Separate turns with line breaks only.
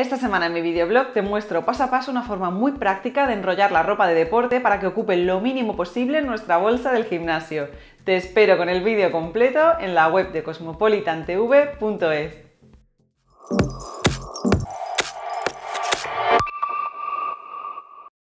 Esta semana en mi videoblog te muestro paso a paso una forma muy práctica de enrollar la ropa de deporte para que ocupe lo mínimo posible nuestra bolsa del gimnasio. Te espero con el vídeo completo en la web de cosmopolitantv.es.